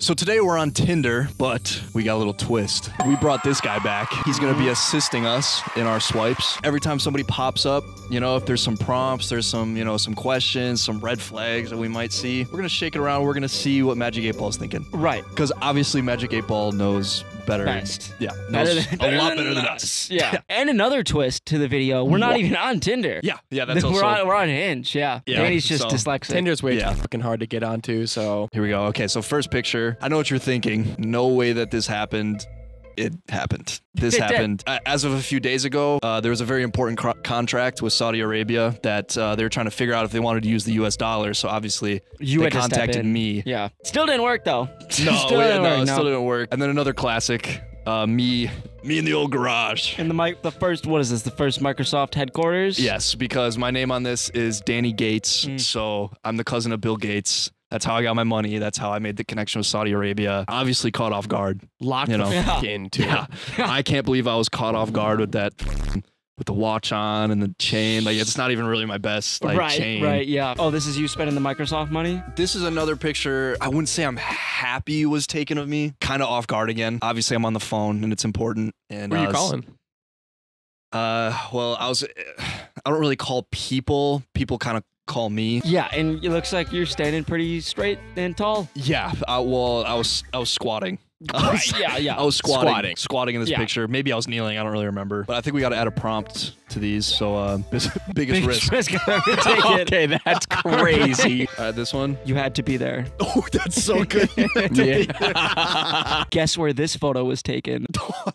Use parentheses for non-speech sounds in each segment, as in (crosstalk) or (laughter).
So today we're on Tinder, but we got a little twist. We brought this guy back. He's going to be assisting us in our swipes. Every time somebody pops up, you know, if there's some prompts, there's some, you know, some questions, some red flags that we might see, we're going to shake it around. We're going to see what Magic 8 Ball's thinking. Right. Because obviously Magic 8 Ball knows better. Best. Yeah. Better than- a better lot better than us. us. Yeah. And another twist to the video. We're not What? even on Tinder. Yeah. Yeah. That's (laughs) we're also. on we're on Hinge. Yeah. Yeah, Danny's just so- dyslexic. Tinder's way Yeah. too fucking hard to get onto, so Here we go. Okay, so first picture. I know what you're thinking. No way that this happened. It happened. This happened. A- As of a few days ago, uh, there was a very important cr- contract with Saudi Arabia that uh, they were trying to figure out if they wanted to use the U.S. dollar. So obviously, You they contacted me. Yeah. Still didn't work though. (laughs) No, still yeah, didn't no, work, it still didn't work. And then another classic. Uh, me, me in the old garage. And the mic, the first, what is this? The first Microsoft headquarters. Yes, because my name on this is Danny Gates. Mm. So I'm the cousin of Bill Gates. That's how I got my money. That's how I made the connection with Saudi Arabia. Obviously caught off guard. Locked You the know. fuck (laughs) Yeah. in too. Yeah. I can't believe I was caught off guard with that (laughs) with the watch on and the chain. Like it's not even really my best like right. chain. Right. Yeah. Oh, this is you spending the Microsoft money. This is another picture. I wouldn't say I'm happy was taken of me. Kind of off guard again. Obviously I'm on the phone and it's important. And Who are uh, you calling? Uh well, I was (sighs) I don't really call people. People kind of call me. Yeah, and it looks like you're standing pretty straight and tall. Yeah. Uh, well, I was I was squatting. (laughs) I was- yeah. Yeah. (laughs) I was squatting, Squatting. squatting, in this Yeah. picture. Maybe I was kneeling. I don't really remember. But I think we got to add a prompt to these. So, uh, (laughs) biggest Big risk. risk ever taken. okay, that's crazy. Uh, this one. You had to be there. Oh, that's so good. yeah. Guess where this photo was taken?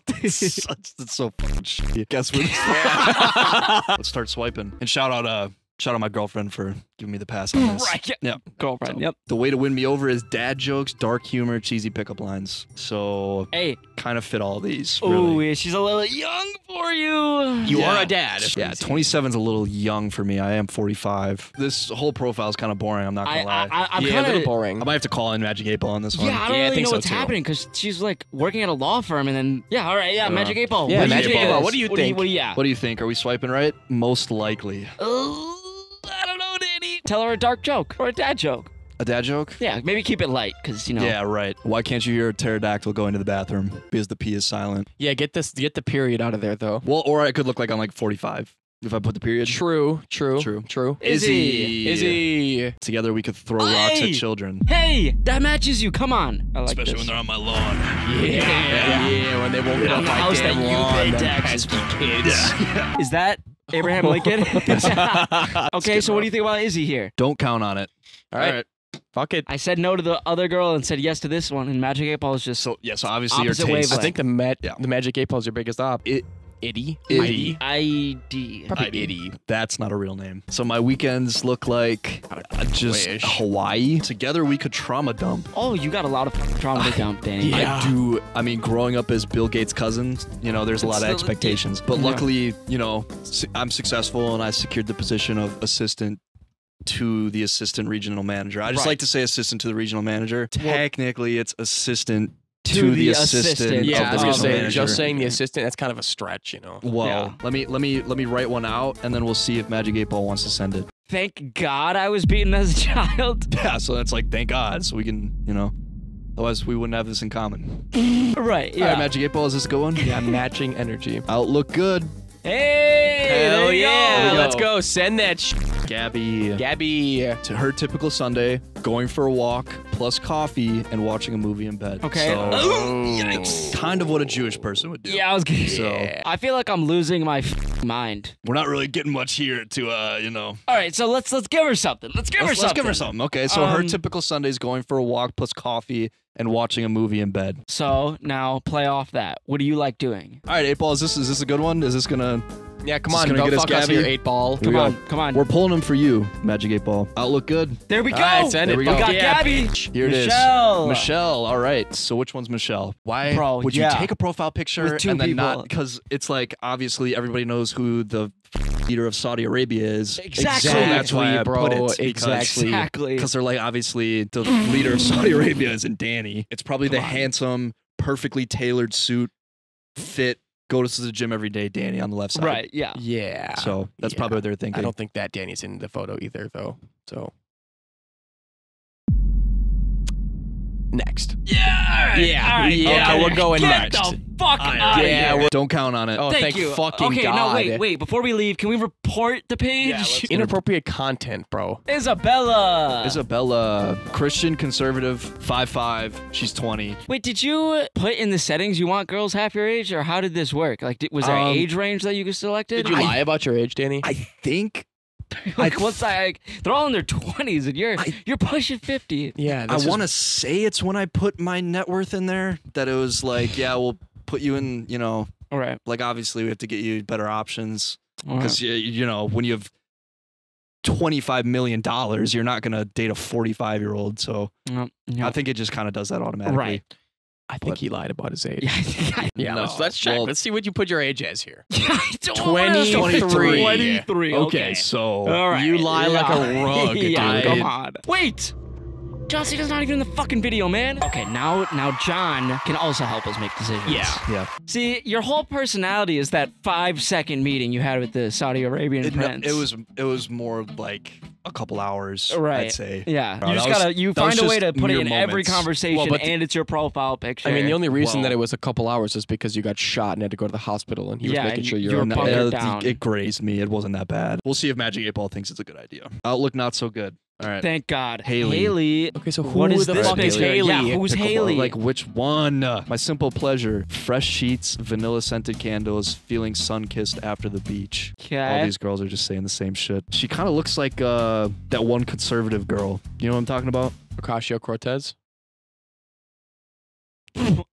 that's, such, that's so fucking shitty. Guess what? Let's start swiping. And shout out, uh, shout out my girlfriend for giving me the pass on this. Right. Yeah. Girlfriend. So, Yep. The way to win me over is dad jokes, dark humor, cheesy pickup lines. So Hey. kind of fit all these. Oh, Really. yeah, she's a little young for you. You Yeah. are a dad. Yeah, 27 is a little young for me. I am 45. This whole profile is kind of boring. I'm not gonna lie. I, I, I'm yeah, a kind little of. boring. I might have to call in Magic 8 Ball on this one. Yeah, I don't Yeah, I think know so what's too. happening because she's like working at a law firm, and then yeah, all right, yeah, Uh, Magic Eight Ball. yeah, what do Magic you Eight think? Ball. What do you what think? what do you, yeah. What do you think? Are we swiping right? Most likely. Uh, I don't know, Danny. Tell her a dark joke or a dad joke. A dad joke? Yeah, maybe keep it light because you know. Yeah, right. Why can't you hear a pterodactyl going to the bathroom? Because the P is silent. Yeah, get this get the period out of there though. Well, or I could look like I'm like 45 if I put the period. True, true, True. true. Izzy. Izzy. Together we could throw rocks at children. Hey, that matches you. Come on. I like Especially this. when they're on my lawn. Yeah, yeah, when they won't get On the my house damn that you lawn, pay them taxes pesky kids. Is that Abraham Lincoln? (laughs) (laughs) okay, so what do you think about Izzy here? Don't count on it. All right, fuck it. I said no to the other girl and said yes to this one, and Magic Eight Ball is just So yeah, so obviously your taste. I think the Met, Yeah. the Magic Eight Ball is your biggest op. It- Itty, Itty. ID. probably Itty. Itty. That's not a real name. So my weekends look like uh, just wish. Hawaii. Together we could trauma dump. Oh, you got a lot of trauma to dump, Danny. Yeah. I do. I mean, growing up as Bill Gates' cousin, you know, there's a lot of expectations. But yeah. luckily, you know, I'm successful and I secured the position of assistant to the assistant regional manager. I just Right. like to say assistant to the regional manager. Technically, it's assistant to, To the, the assistant. assistant. of Yeah, the I was gonna say, manager. just saying the assistant, that's kind of a stretch, you know. Well, Yeah. let me let me let me write one out, and then we'll see if Magic Eight Ball wants to send it. Thank God I was beaten as a (laughs) child. (laughs) Yeah, so that's like thank God, so we can you know, otherwise we wouldn't have this in common. (laughs) right. Yeah. right, Magic Eight Ball, is this a good one? Yeah, matching energy. Outlook good. hey. Hell yeah, go. let's go. Send that sh- Gabby. Gabby. to her typical Sunday, going for a walk, plus coffee, and watching a movie in bed. Okay. So, Oh, kind of what a Jewish person would do. Yeah, I was gonna So- Yeah. I feel like I'm losing my f- mind. We're not really getting much here to, uh, you know. All right, so let's let's give her something. Let's give her Let's, something. let's give her something. Okay, so her Um, typical Sunday is going for a walk, plus coffee, and watching a movie in bed. So now play off that. What do you like doing? All right, eight ball. Is this is this a good one? Is this gonna? Yeah, come on, gonna get us fuck us your eight ball. Here we Come go. on, come on. We're pulling them for you, Magic Eight Ball. Outlook good. there we go. All right, send There it. we go. We got Yeah, Gabby. bitch. Here it is. Michelle. Michelle. All right. So which one's Michelle? Why Bro, would yeah. you take a profile picture With two and then not because it's like obviously everybody knows who the leader of Saudi Arabia is. Exactly. So that's why I bro. put it Exactly. Exactly. Because they're like obviously the leader of Saudi Arabia isn't Danny. It's probably the on. handsome, perfectly tailored suit, fit, go to the gym every day, Danny on the left side. Right. Yeah. Yeah. So that's Yeah. probably what they're thinking. I don't think that Danny's in the photo either, though. So next. Yeah. Yeah, All right, yeah, all we're going Get next. the fuck out of yeah, here. we're- Don't count on it. Oh, Thank thank you. fucking okay, God. no, wait, wait. Before we leave, can we report the page? let's- (laughs) Inappropriate content, bro. Isabella. Isabella, Christian conservative, five five. She's 20. Wait, did you put in the settings you want girls half your age, or how did this work? Like, did, was there an Um, age range that you selected? Did you lie about your age, Danny? I think (laughs) like, what's that? Like, they're all in their twenties, and you're I- you're pushing fifty. yeah, I this want to say it's when I put my net worth in there that it was like, yeah, we'll put you in, you know, All right. like obviously we have to get you better options All right. because you, you know when you have 25 million dollars, you're not gonna date a 45 year old. So No, no. I think it just kind of does that automatically. Right. I think he lied about his age. (laughs) Yeah, I think I, Yeah, No, let's, let's check. well- let's see what you put your age as here. (laughs) yeah, I don't wanna- 23. 23. Okay. so All right. You lie like a yeah. rug, (laughs) yeah, dude. come on. Wait. John Cena's not even in the fucking video, man. Okay, now now John can also help us make decisions. Yeah. yeah, See, your whole personality is that five second meeting you had with the Saudi Arabian it, no, prince. it was it was more like a couple hours. Right. I'd say. Yeah, Bro, you just gotta you find a way to put it mere in every conversation, Well, but the- and it's your profile picture. I mean, the only reason that it was a couple hours is because you got shot and had to go to the hospital, and he was making sure you you were were bunkered there. it, down. it grazed me. It wasn't that bad. We'll see if Magic Eight Ball thinks it's a good idea. Outlook not so good. All right. Thank God, Haley. Haley. Okay, so What who is the this fuck is Haley? Haley? Yeah, who's Pickleball? Haley? Like which one? My simple pleasure. Fresh sheets, vanilla scented candles, feeling sun kissed after the beach. All these girls are just saying the same shit. She kind of looks like uh, that one conservative girl. You know what I'm talking about? Ocasio Cortez.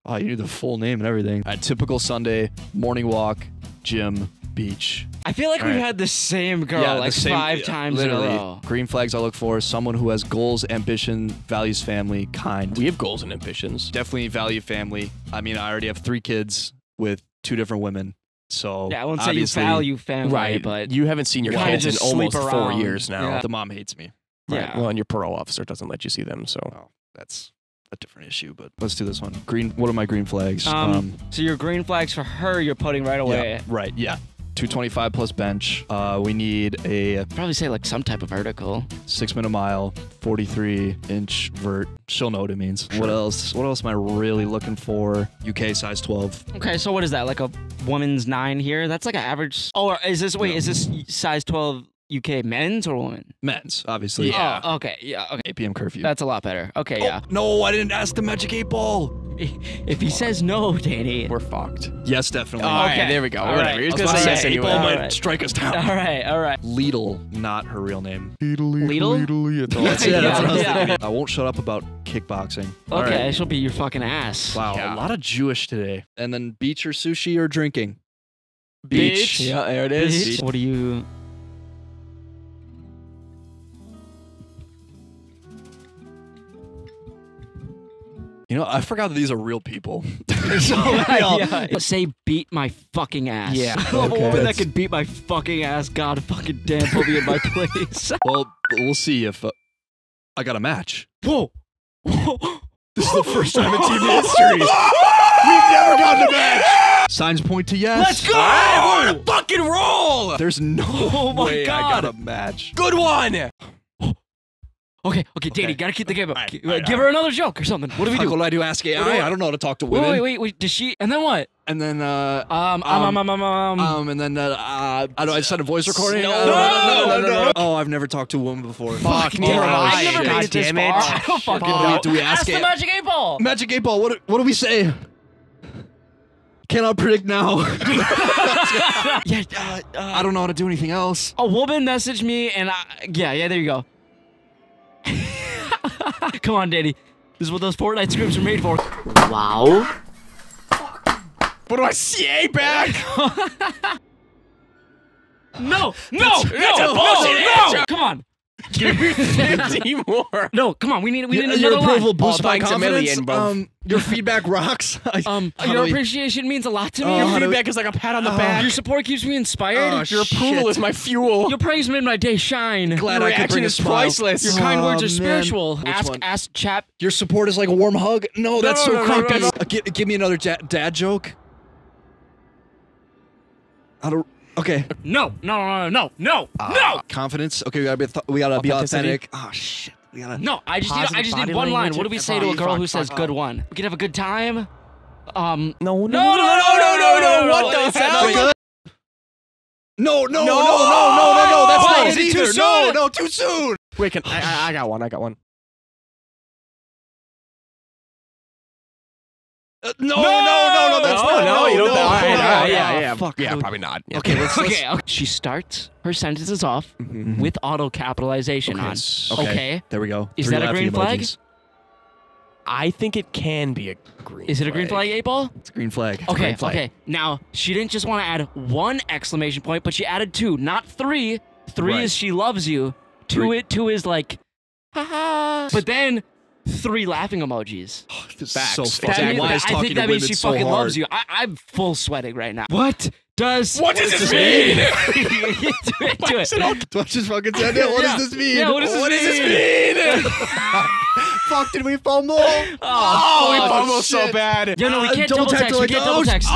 Oh, you knew the full name and everything. A typical Sunday morning walk, gym, beach. I feel like All we've right. had the same girl Yeah, like same- five yeah, times literally. in a row. Green flags I look for: someone who has goals, ambition, values family, kind. We have goals and ambitions. definitely value family. I mean, I already have three kids with two different women, so Yeah, I won't say you value family, Right, but you haven't seen your kids in just sleep almost four years now. Yeah. the mom hates me. Right. yeah. Well, and your parole officer doesn't let you see them, so Well, that's a different issue, but let's do this one. Green. What are my green flags? Um, so your green flags for her, you're putting right away. yeah, right. Yeah. 225 plus bench. Uh, we need a Probably say like some type of vertical. six minute mile, 43 inch vert. She'll know what it means. What else? What else am I really looking for? UK size 12. Okay, so what is that? Like a woman's nine here? That's like an average. Oh, is this wait? Is this size twelve UK men's or women? Men's, obviously. Yeah. Oh, okay. Yeah. Okay. 8 p.m. curfew. That's a lot better. Okay. Oh, Yeah. No, I didn't ask the magic eight ball. (laughs) If he says no, Danny. we're fucked. Yes, definitely. All right, Okay. there we go. All Whatever. right. You're just I was gonna say yes say, anyway. Eight ball might right. strike us down. All right. All right. Lidl, not her real name. Lidl? That's it. That's what I was Yeah. I won't shut up about kickboxing. Okay, right. she'll be your fucking ass. Wow, Yeah. a lot of Jewish today. And then beach or sushi or drinking. Beach. Yeah, there it is. Bitch, What do you? You know, I forgot that these are real people. (laughs) (laughs) yeah. Say beat my fucking ass. Yeah. I love a Okay. woman that can beat my fucking ass. God fucking damn, put me in my (laughs) place. well, we'll see if uh, I got a match. Whoa. Whoa. This is the first time in team history. We've never gotten a match. Signs point to yes. Let's go! Hey, we're on a fucking roll. There's no Oh my way I got a match. Good one. Okay, okay, Danny, gotta keep the game up. All right, Gi- all right, Give all her another joke or something. What do we do? What do I do? Ask AI. What do I- I don't know how to talk to women. wait, wait, wait. Does she? And then what? And then, uh, Um, um, um, um, um, um. um, and then, uh, uh, I don't. I sent a voice recording. No, I don't know. no, no, no. Oh, I've never talked to a woman before. Fuck, Damn, neither have I. I've never God made it this damn far. it. (laughs) I don't fucking Fuck. know. Do we ask Ask it? the magic eight ball. Magic eight ball. What? What do we say? Cannot predict now. (laughs) (laughs) yeah, uh, uh, I don't know how to do anything else. a woman messaged me, and I, yeah, yeah, there you go. (laughs) Come on, Danny. This is what those Fortnite scripts are made for. Wow. What do I say back? No, no, That's- no, a no, no. Come on. (laughs) Give me (laughs) 50 more. No, come on. We need, we need your another approval line. boosts Oh, my a confidence. million. Um, your feedback (laughs) rocks. I- Um, your do we- appreciation means a lot to me. Oh, Your how do we- feedback is like a pat on the Oh. back. Your support keeps me inspired. Oh, Your approval shit. is my fuel. Your praise made my day shine. Glad Your I could reaction bring a smile. priceless. Your kind words are man. spiritual. Which ask, one? ask, chap. Your support is like a warm hug. No, that's no, so no, no, creepy. no, no. Uh, gi- give me another ja- dad joke. I don't. Okay. No, no, no, no, no, no. Uh, Confidence. Okay, we gotta be. Th- we gotta be authentic. Oh shit. We gotta. No, I just need, I just need one line. What do we say to a Fuck, girl who fuck, says fuck. good one? We can have a good time. Um, No, no, no, no, no, no, no, no, What no, the it's not hell? No, no, no, no, No. no, no, no, no. That's not it it too either. No, no, too soon. Wait, can I, I? I got one. I got one. Uh, no, no, no, no. That's No, not. no, you don't- no, all right, no, all right, no. yeah, yeah. Fuck. Yeah, probably not. Yeah. Okay, let's. let's (laughs) okay, okay. She starts her sentences off Mhm. with auto capitalization on. Mm-hmm. Okay. Okay. There we go. Is Three that a green flag? emojis. I think it can be a green. Is it a green flag, eight ball? It's a green flag. It's Okay, green flag. okay. Now she didn't just want to add one exclamation point, but she added two, not three. Three Right. is she loves you. Two Three- it two is like, haha. But then three laughing emojis. (sighs) This is Facts. so fucking That means- wise I talking think to that means she so fucking hard. loves you. I, I'm full sweating right now. What does What does this (laughs) mean? do it, (laughs) do it. Do I just fucking said it? (laughs) What Yeah. does this mean? Yeah, what does this mean? Fuck, did we fumble? (laughs) Oh, Oh, we Oh, fumbled so bad. Yo, no, we Uh, can't double double text text. We can't the- double oh, text. no.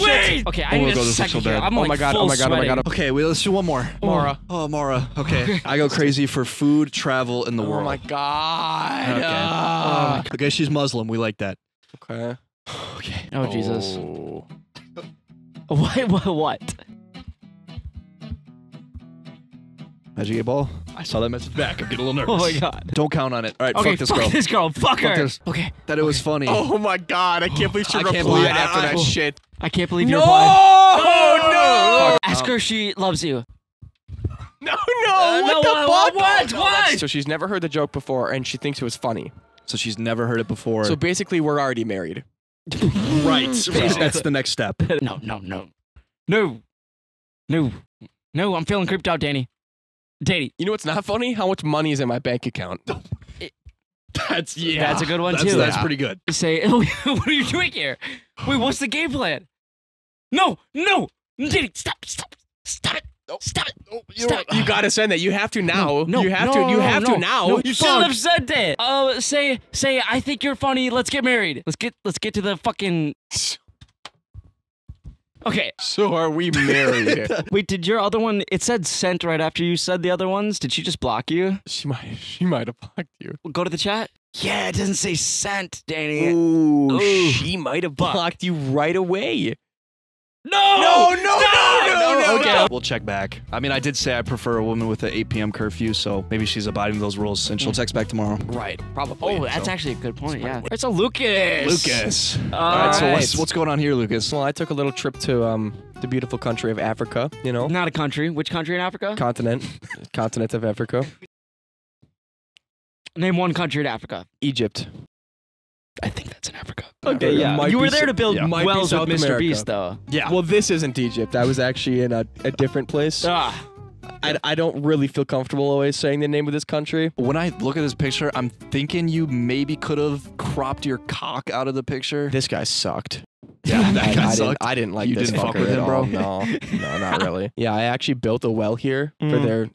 No, Wait. Okay, I Oh my need God, a this is so second here. bad. I'm Oh like my God, oh full my God, oh my. God. Okay, wait, let's do one more. Mara. Oh, Mara. Okay. (laughs) I go crazy for food, travel, in the world. Oh my god. Okay. Ah. Okay, she's Muslim. We like that. Okay. (sighs) Okay. Oh Jesus. Oh. (laughs) What? What? What? Magic eight ball. I saw that message back. I'm getting a little nervous. (laughs) Oh my God. Don't count on it. All right, Okay, fuck this fuck girl. this girl. Fuck her. this. Okay, That it was funny. Oh my god, I can't believe she I replied can't believe- after I- that I- shit. I can't believe you No! replied. Oh, no! Ask her if she loves you. No, no, Uh, what no, the what- fuck? what? No, What? So she's never heard the joke before and she thinks it was funny. So she's never heard it before. So basically, we're already married. (laughs) right. That's the next step. No, no, no, no, no, no. I'm feeling creeped out, Danny. Danny, You know what's not funny? How much money is in my bank account? (laughs) That's Yeah. that's a good one That's, too. that's Yeah. pretty good. Say, (laughs) what are you doing here? Wait, what's the game plan? No, no, Danny, stop, stop, stop it, stop it. Stop. You gotta send that. You have to now. No, you have no, to. You no, have no, to now. No, you shouldn't have said that. Uh, say, say, I think you're funny. Let's get married. Let's get, let's get to the fucking. Okay. So are we married? (laughs) Wait, did your other one? It said sent right after you said the other ones. Did she just block you? she might. She might have blocked you. Go to the chat. Yeah, it doesn't say sent, Danny. Ooh, Ooh. she might have Fuck. blocked you right away. No, no, no, no, no, no, No! okay. We'll check back. I mean, I did say I prefer a woman with an 8 p.m. curfew, so maybe she's abiding those rules, and she'll text back tomorrow. Right, probably. Oh, that's So- actually a good point. Yeah. It's a Lucas. Lucas. All All right, so what's, what's going on here, Lucas? Well, I took a little trip to um the beautiful country of Africa. You know, Not a country. Which country in Africa? continent, (laughs) continent of Africa, Name one country in Africa. Egypt. I think that's in Africa. Okay, yeah. Might You were there to build yeah. Wells with Mr. America. Beast, though. Yeah. Well, this isn't Egypt. I was actually in a, a different place. Ah, I, I don't really feel comfortable always saying the name of this country. When I look at this picture, I'm thinking you maybe could have cropped your cock out of the picture. This guy sucked. Yeah, (laughs) that I, guy I didn't, sucked. I didn't like You this didn't fuck fucker with at him, bro? all. No, no, not (laughs) really. Yeah, I actually built a well here for Mm. their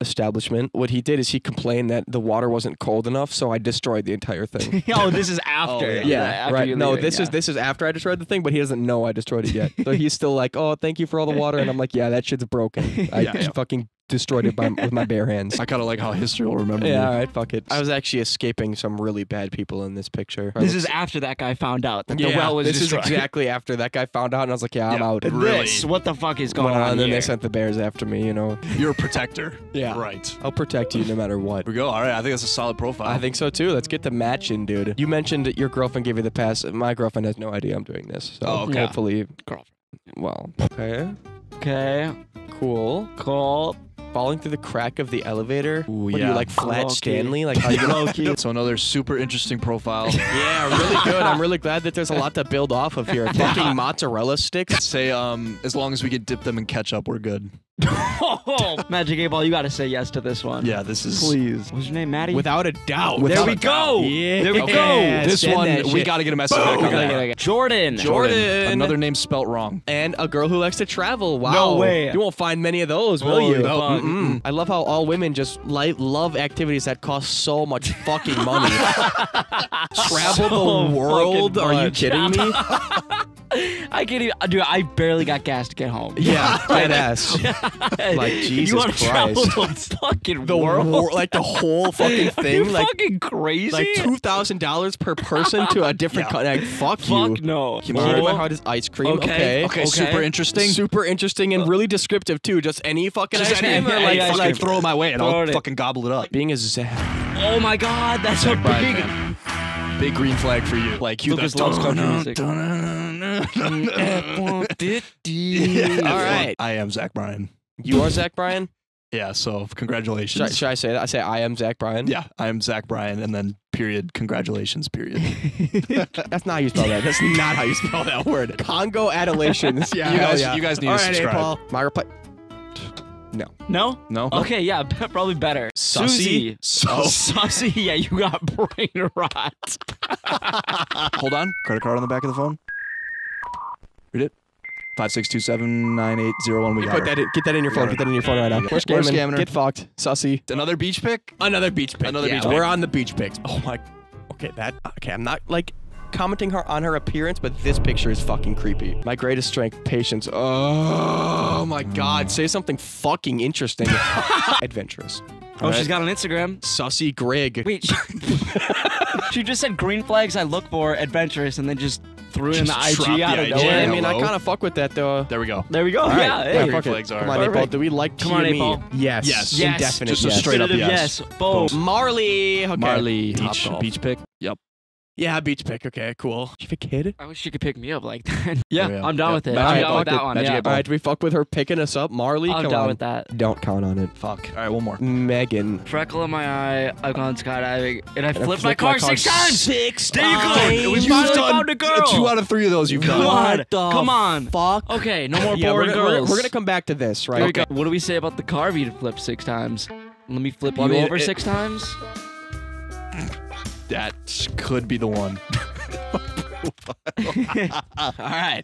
establishment. What he did is he complained that the water wasn't cold enough, so I destroyed the entire thing. (laughs) oh, this is after. (laughs) Oh, yeah. yeah, after right. No, leaving, this is this is after I destroyed the thing, but he doesn't know I destroyed it yet. so he's still like, "Oh, thank you for all the water," and I'm like, "Yeah, that shit's broken. (laughs) I Yeah, yeah. fucking destroyed it by, with my bare (laughs) hands." I kind of like how history will remember Yeah, me. all right, fuck it. I was actually escaping some really bad people in this picture. This is after that guy found out that the yeah, well was this destroyed. is exactly after that guy found out, and I was like, "Yeah, I'm Yeah, out." but This, what the fuck is going Well, on and then here? they sent the bears after me. You know, You're a protector. (laughs) Yeah. Right. I'll protect you no matter what. Here we go. All right. I think that's a solid profile. I think so too. Let's get the matching, dude. You mentioned that your girlfriend gave you the pass. My girlfriend has no idea I'm doing this. So Oh, okay. hopefully, Girlfriend. well, okay, okay, cool. cool. Falling through the crack of the elevator. Ooh, what are you like, flat Low-key. Stanley? Like, how you gonna? So another super interesting profile. (laughs) yeah, really good. I'm really glad that there's a lot to build off of here. (laughs) Fucking mozzarella sticks. Say, um, as long as we can dip them in ketchup, we're good. Oh, (laughs) Magic 8 Ball, you got to say yes to this one. Yeah, this is. Please. What's your name, Maddie? Without a doubt. there we go. Yeah. There we Okay. go. This Send one, we got to get a message back on that. okay, okay. Jordan. Jordan. Another name spelt wrong. and a girl who likes to travel. Wow. No way. You won't find many of those, will Holy you? fuck. Mm-mm. I love how all women just li- love activities that cost so much fucking money. (laughs) Travel So the world? Are you kidding me? (laughs) I can't even, dude. I barely got gas to get home. Yeah, (laughs) dead ass. (laughs) Like, Jesus you wanna travel Christ. the fucking The world? wor- like the whole (laughs) fucking thing, like fucking crazy? like two thousand dollars per person to a different Yeah. country. Like, fuck, Fuck you. no. In my heart is ice cream. Okay. Okay. Okay, Okay. super interesting. Super interesting and uh, really descriptive too. Just any fucking Just ice any, cream or like, ice like cream. throw it my way and I'll it fucking gobble it up. being a Zach. Oh my god, that's so big. Fan. Big green flag for you. Like you Lucas the loves country music. (laughs) All All right. I am Zach Bryan. You are Zach Bryan? Yeah, so Should I, congratulations. should I say that? I say I am Zach Bryan. yeah, I am Zach Bryan, and then period. Congratulations, period. (laughs) That's not how you spell that. That's (laughs) not how you spell that word. Congo adulations. Yeah, You hell guys- yeah. you guys need All to right, subscribe. Paul. My reply. No? No. No. Okay, yeah, (laughs) probably better. Sussy? Susie. So (laughs) Sussy, yeah, you got (laughs) brain rot. hold on. Credit card on the back of the phone. Read it. Five six two seven nine eight zero one. We got Put her. that in, get that in your phone. got Put that in your phone right now. Yeah. We're We're scamming. scamming. Get fucked. Sussy. Another beach pick. Another beach pick. Another yeah, beach pick. We're on the beach picks. Oh my. Okay, that. Okay, I'm not like commenting her on her appearance, but this picture is fucking creepy. My greatest strength, patience. Oh my god. Say something fucking interesting. (laughs) Adventurous. Oh, she's got an Instagram. Sussy Greg. Wait, she, (laughs) she just said green flags I look for, adventurous, and then just threw in the IG dropped out the of IG. Yeah, nowhere. I mean, I kind of fuck with that though. There we go. There we go. All right. Yeah, Yeah, hey. fuck Green flags are- Come on, Perfect. April. Do we like Come on, TME? April. Yes. Yes. Yes. Indefinite Just a yes. straight up Definitive yes. yes. Boom. Marley. Okay. Marley Beach. beach beach pick. Yep. Yeah, beach pick. Okay, cool. You have a kid? I wish she could pick me up like that. (laughs) yeah, Oh, yeah. I'm down Yep. with it. Magic I'm eight down with that one. Magic Yeah. eight ball. All right, do we fuck with her picking us up? Marley, I'm come down on. with that. Don't count on it. Fuck. All right, one more. Megan. Freckle in my eye. I've gone skydiving, and I And I flipped my flipped car six times. Six There you go. We finally found a girl. Two out of three of those you've Come done. on. Come on. Fuck. Okay, no more (laughs) Yeah, we're, boring gonna- we're, girls. we're gonna come back to this, right? There we go. What do we say about the car you flip six times? Let me flip Well, I you mean, over it- six times. That could be the one. All right.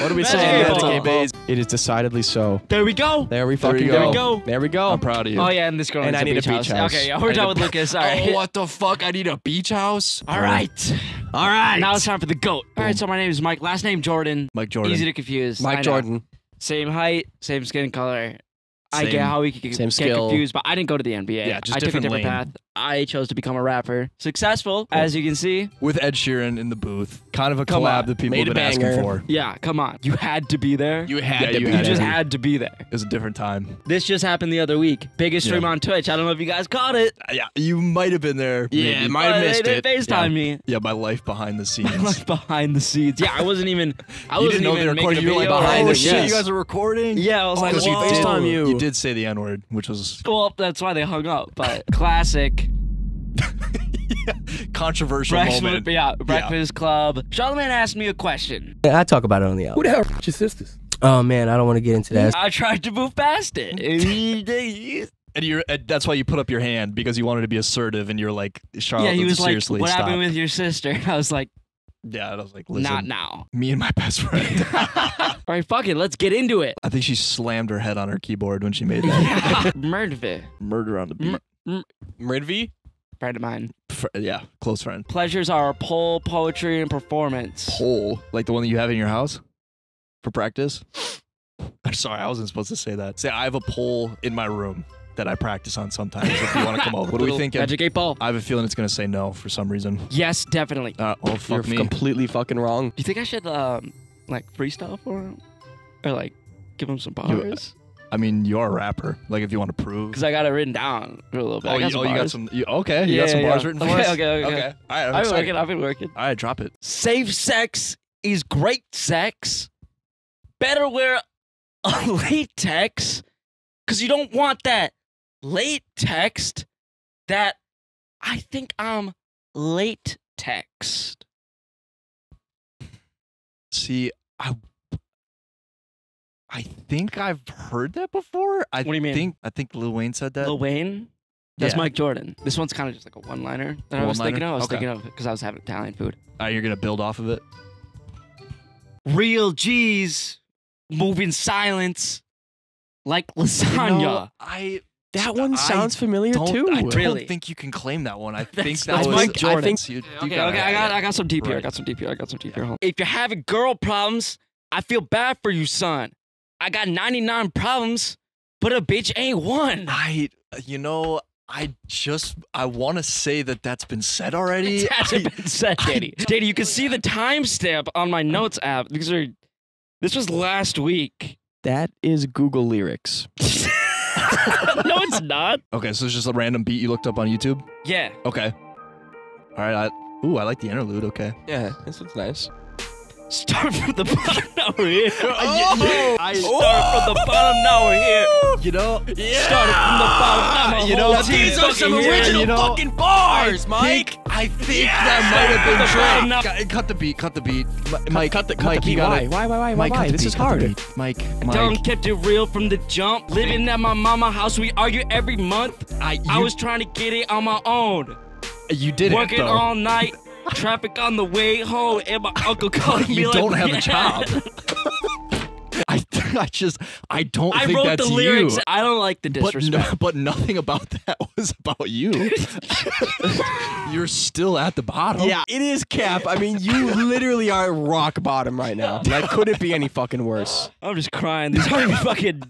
What do we Magic say? eight ball. eight. It is decidedly so. There we go. There we fucking you go. go. we go. There we go. I'm proud of you. Oh yeah, and this girl And needs I need a beach beach house. Okay, yeah, we're done with Lucas. All right. Oh, what the fuck? I need a beach house. All right. All right. Now it's time for the goat. All right, so my name is Mike. Last name Jordan. Mike Jordan. Easy to confuse. Mike. Jordan. Same height, same skin color. I Same- get how we could get same skill. confused, but I didn't go to the NBA. Yeah, just I took a different different lane. path. I chose to become a rapper. Successful, as you can see. With Ed Sheeran in the booth. Kind of a Come collab on. that people Made have been asking for. Yeah, come on. You had to be there. You had Yeah, to you be You had just to. had to be there. It was a different time. This just happened the other week. Biggest stream Yeah. on Twitch. I don't know if you guys caught it. Uh, Yeah, you might have been there. Yeah, maybe. might have missed they, it. They FaceTime me. Yeah, my life behind the (laughs) scenes. Like behind the scenes. Yeah, I wasn't even. I you wasn't didn't know even they were recording. You were like, video or behind the anything. shit. Yes. You guys are recording. Yeah, I was like, Because you did, FaceTime you. you did say the N word, which was Well, that's why they hung up. But (laughs) classic. (laughs) controversial Breakfast, moment. yeah, Breakfast Club. Charlamagne asked me a question. Yeah, I talk about it on the album. Who the hell your sisters? Oh man, I don't want to get into that. I tried to move past it. (laughs) And you're, and that's why you put up your hand because you wanted to be assertive, and you're like, Charlotte, he was like, seriously, "What stop. happened with your sister?" (laughs) I was like, Yeah, and I was like, listen, "Not now." me and my best friend. All right, fuck it. Let's get into it. I think she slammed her head on her keyboard when she made that. Murderville, Murder on the beat. Mridvi? Friend of mine. Fr- yeah, close friend. Pleasures are pole, poetry, and performance. Pole, like the one that you have in your house for practice. I'm sorry, I wasn't supposed to say that. Say I have a pole in my room that I practice on sometimes. If you want to come (laughs) over, what are we Little thinking? Magic eight ball. I have a feeling it's gonna say no for some reason. Yes, definitely. Do Uh, oh You're me. completely fucking wrong. Do you think I should um like freestyle for him, or like give him some bars? I mean, you're a rapper. Like if you want to prove. Because I got it written down for a little bit. Oh, I you, got some oh, you got some. You, okay, you Yeah, got some yeah, bars yeah. written for Okay, us. okay, okay. All right, I'm I've been working. I've been working. All right, drop it. Safe sex is great sex. Better wear a (laughs) latex because you don't want that latex that I think I'm late text. See, I. I think I've heard that before. I What do you mean? think I think Lil Wayne said that. Lil Wayne. That's Yeah. Mike Jordan. This one's kind of just like a one-liner that I was One-liner? thinking of. I was Okay. thinking of because I was having Italian food. All right, you're gonna build off of it. Real G's move in silence like lasagna. No, I That one I sounds familiar don't. too. I don't Really? think you can claim that one. I That's- think that that's was Mike Jordan. I think you, you Okay, got okay. I got, I got some deep here. I got some deep here. I got some deep here. If you're having girl problems, I feel bad for you, son. I got 99 problems, but a bitch ain't one. I, you know, I just I want to say that that's been said already. (laughs) It hasn't been said, Danny. Danny, you can see the timestamp on my notes app. These are. This was last week. That is Google lyrics. (laughs) (laughs) no, it's not. Okay, so it's just a random beat you looked up on YouTube. Yeah. Okay. All right. I, ooh, I like the interlude. Okay. Yeah, this looks nice. (laughs) Oh! Start from the bottom. Now we're here. Oh, I Start from the bottom. Now we're here. You know, yeah. Started from the bottom. Now You know, these are some here. original You know? fucking bars, I think, I think that might have been Drake. Cut the beat. Cut the beat. Mi- Mike, cut the, cut Mike, the you beat. gotta. Why? Why? Why? Why? Mike, why? This beat, is cut hard. Mike, Mike. Tell 'em kept it real from the jump. Living at my mama house, we argue every month. I, you, I was trying to get it on my own. you did Working it though. Working all night. Traffic on the way home, and my uncle calling me you like, don't have "Yeah." a job. (laughs) I, I just, I don't I think wrote that's the lyrics. you. I don't like the But, disrespect. no, but nothing about that (laughs) was about you. (laughs) You're still at the bottom. Yeah, it is Cap. I mean, you literally are rock bottom right now. Like, could it be any fucking worse? I'm just crying. These aren't fucking.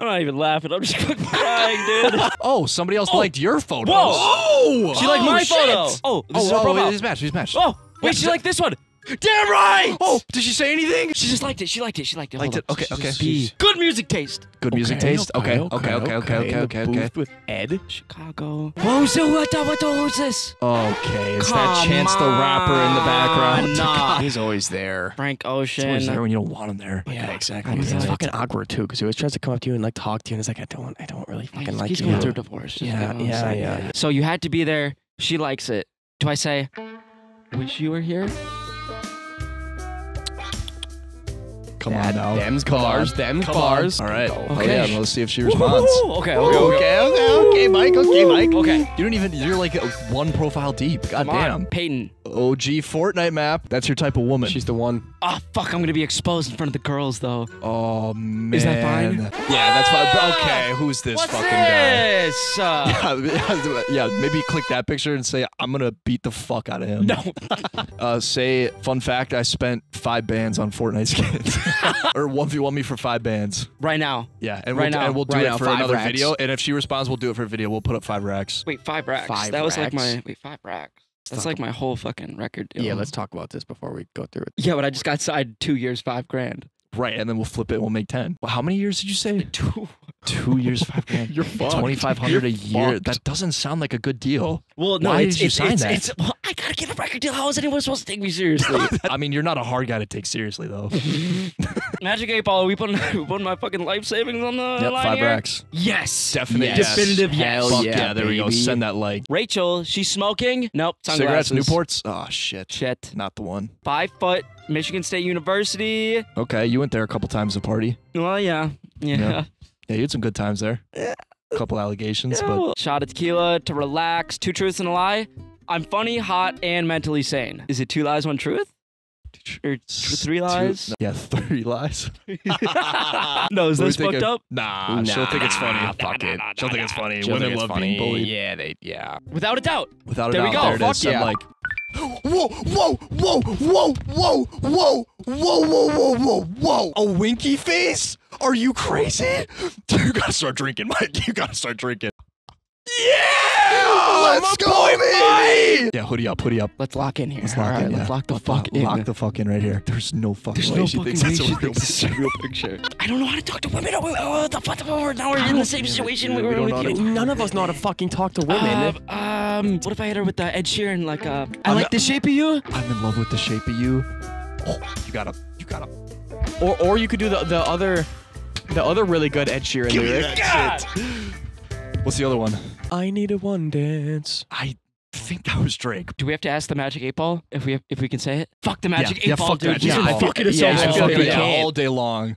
I'm not even laughing. I'm just (laughs) crying, dude. (laughs) Oh, somebody else Oh. liked your photos. Whoa. Oh, She liked oh, my shit. photo. Oh, this oh, is her oh, profile. oh, he's matched. He's matched. Oh, wait, she liked this one. Damn right. Oh, did she say anything? She just liked it. She liked it. She liked it. Liked it. Okay, on. okay. She- Good music taste. Good music taste. Okay, okay, okay, okay, okay, okay, okay. Booth with Ed. Chicago. Who's? What? the- What? Who's this? Okay, is Come that Chance the rapper in the background? on, nah. He's always there. Frank He's always there when you don't want him there. Yeah, exactly. He's It's fucking awkward too, because he always tries to come up to you and like talk to you, and it's like, I don't, I don't really fucking like He's you. going through a divorce. Just Yeah, give yeah, yeah. So you had to be there. She likes it. Do I say, wish you were here? Come on now. Them's on. Them's on. All right. Oh, Okay. yeah, let's see if she responds. Okay, okay, okay. okay, okay, okay, Mike. Okay, Mike. Okay. You don't even. You're like one profile deep. God Come on, damn. Peyton. OG Fortnite map. That's your type of woman. She's the one. Oh fuck! I'm gonna be exposed in front of the girls though. Oh man. Is that fine? Yeah, that's fine. Okay, who's this What's fucking guy? this? Uh, (laughs) Yeah, yeah, maybe click that picture and say I'm gonna beat the fuck out of him. no. (laughs) Uh, say fun fact: I spent five bands on Fortnite skins, (laughs) or one v one me for five bands. right now. Yeah, and Right we'll, now. and we'll do Right it now, for another racks. video. And if she responds, we'll do it for a video. We'll put up five racks. Wait, five racks. Five that was like my wait five racks. That's like my whole fucking record deal. Yeah, let's talk about this before we go through it. Yeah, but I just got signed two years, five grand. Right, and then we'll flip it. and We'll make ten. Well, how many years did you say? (laughs) Two. Two years, five grand. (laughs) You're fucked. Twenty five hundred a year. fucked. That doesn't sound like a good deal. Well, no, Why it's did you it's, sign it's, that? it's well, I gotta get a record deal. How is anyone supposed to take me seriously? (laughs) I mean, you're not a hard guy to take seriously, though. Magic Eight Ball. Are we putting (laughs) we my fucking life savings on the yep, line five here? racks. Yes, Definite Yes. definitive yes. Hell Fuck yeah, yeah, there we go. Send that like. Rachel, she's smoking. Nope, Cigarettes, sunglasses. Newports. Oh shit. Shit. Not the one. Five foot, Michigan State University. Okay, you went there a couple times to party. Well, yeah, yeah. Yeah. Yeah, you had some good times there. A couple allegations, Yeah, but Shot of tequila to relax. Two truths and a lie. I'm funny, hot, and mentally sane. Is it two lies, one truth? Or t- three Two- lies? yeah, three lies. no, is this fucked of- up? Nah, she'll think it's funny. Nah, Fuck nah, it. nah, She'll think it's funny. She'll Women think it's love being bullied. Yeah, they. Yeah. Without a doubt. Without a There we go. there it Fuck is. I'm yeah. like, whoa, whoa, whoa, whoa, whoa, whoa, whoa, whoa, whoa, whoa, whoa. A winky face? Are you crazy? You gotta start drinking, Mike. You gotta start drinking. Yeah! Let's go, baby! Yeah, hoodie up, hoodie up. Let's lock in here. Let's lock right, in. let's lock the Let's fuck in. Lock the fuck in right here. There's no fucking There's way no she fucking thinks way that's a real thinks it's a real picture. (laughs) I don't know how to talk to women. Oh, oh, what the fuck? We're- Now we're in the same situation we we were with you. None of us know how to fucking talk to women. Uh, um, what if I hit her with the Ed Sheeran, like, uh, I like the shape of you? I'm in love with the shape of you. Oh, you gotta, you gotta. or or you could do the the other the other really good Ed Sheeran lyric. God! What's the other one? I need a one dance. I think that was Drake. Do we have to ask the Magic Eight Ball if we if we can say it? Fuck the Magic yeah, Eight yeah, Ball, fuck dude. that. He's Yeah, been I feel- fucking us yeah, I so feel yeah, all day long.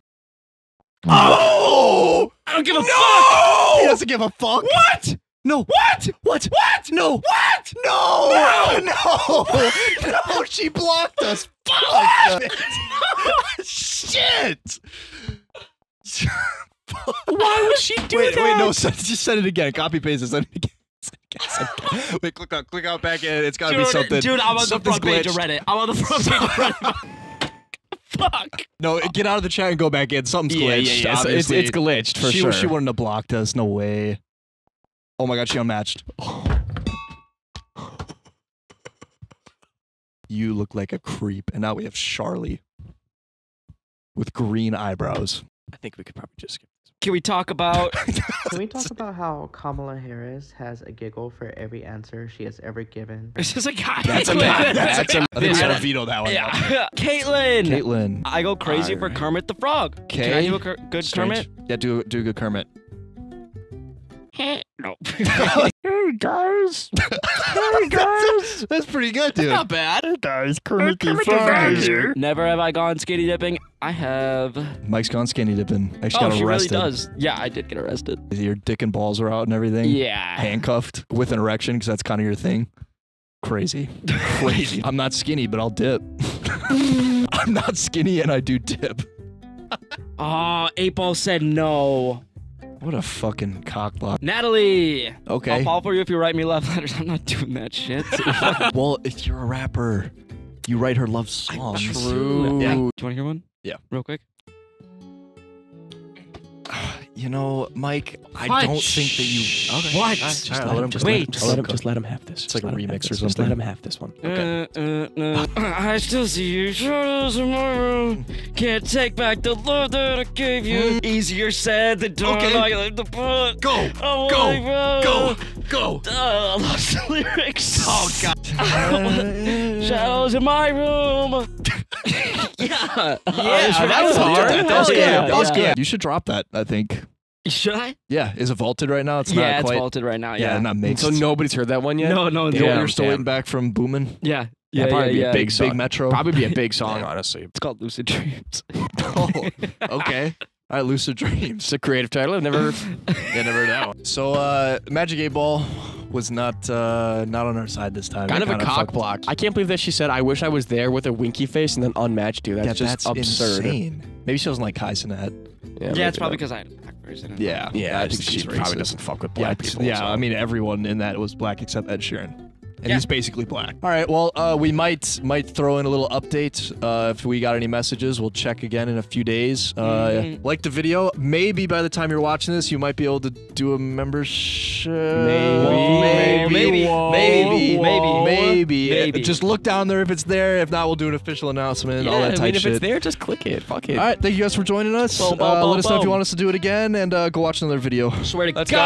Oh! I don't give a fuck. No! He doesn't give a fuck. What? No. What? What? What? No. What? No. No. (laughs) No. no. She blocked us. Fuck. (laughs) Shit. (laughs) Why would she do wait, that? wait, no. Just send it again. Copy paste it. (laughs) Send it again. Send it again, send it again. Wait, click out, click out back in. It's gotta be something. dude, I'm on the front page of. Reddit. I'm on the front page of (laughs) Reddit. (laughs) fuck? No, get out of the chat and go back in. Something's Yeah, glitched. yeah, yeah. It's, it's glitched for she, sure. She wouldn't have blocked us. No way. Oh my god, she unmatched. (gasps) You look like a creep. And now we have Charlie with green eyebrows. I think we could probably just skip this. Can we talk about? (laughs) Can we talk about how Kamala Harris has a giggle for every answer she has ever given? (laughs) this is a guy. That's a (laughs) guy. That's a, I think we gotta veto that one. Yeah, Caitlyn. Caitlin. I go crazy for Kermit the Frog. Can I do a Ker- good Strange. Yeah, do do a good Kermit. (laughs) Kermit? no. (laughs) Hey guys. (laughs) hey guys. That's pretty good, dude. Not bad. guys, Kermit the Never have I gone skinny dipping. I have. Mike's gone skinny dipping. Actually oh, got she really does. Yeah, I did get arrested. Your dick and balls are out and everything. Yeah. Handcuffed with an erection because that's kind of your thing. Crazy. Crazy. I'm not skinny, but I'll dip. I'm not skinny and I do dip. Oh, eight ball said no. What a fucking cockblock. Natalie. Okay. I'll fall for you if you write me love letters. (laughs) I'm not doing that shit. (laughs) (laughs) well, if you're a rapper, you write her love songs. True. Yeah. Do you want to hear one? Yeah. Real quick. You know, Mike, I What? don't think that you. Okay. What? Just all right, let let him. Just Wait. let him. Just let him. Just let him have this. It's like a let him have remix or this. Just let something. him have this one. Okay. Uh, uh, uh. I still see you shadows in my room. Can't take back the love that I gave you. Easier said than done. Okay. I like the put. Go, Oh, go, my God. go, go. Uh, I lost the lyrics. Oh God. (laughs) Shadows in my room. (laughs) yeah. Yeah, that was hard. That was good. That was good. You should drop that. I think. Should I? Yeah. Is it vaulted right now? It's yeah, not it's vaulted right now. Yeah, Yeah. not mixed. So nobody's heard that one yet. no, no, You no. Yeah. you're still Damn. waiting back from Boomin. Yeah. Yeah, Yeah, probably yeah, be a yeah. big Big. Metro. Probably be a big song, honestly. It's called Lucid Dreams. (laughs) oh, okay. All right, Lucid Dreams. It's a creative title. I've never. (laughs) Yeah, never heard that one. So, uh, Magic Eight Ball was not uh, not on our side this time. Kind It of a kinda cock fucked- block. I can't believe that she said, "I wish I was there" with a winky face and then unmatched you. That's Yeah, just that's absurd. insane. Maybe she doesn't like Kai Cenat. yeah, it's probably not. because I had a black person. Yeah, Yeah, I I think she probably doesn't fuck with black t- people. yeah. so. I mean, everyone in that was black except Ed Sheeran. And Yeah. he's basically black. All right. Well, uh, we might might throw in a little update uh, if we got any messages. We'll check again in a few days. Uh, Mhm. Like the video. Maybe by the time you're watching this, you might be able to do a membership. Maybe. maybe, Whoa. maybe, Whoa. maybe, Maybe. Just look down there if it's there. If not, we'll do an official announcement. yeah, all that I type mean, if shit. it's there, just click it. Fuck it. All right. Thank you guys for joining us. Boom, boom, Uh, boom, let us know if you want us to do it again, and uh, go watch another video. Swear to Let's God. go.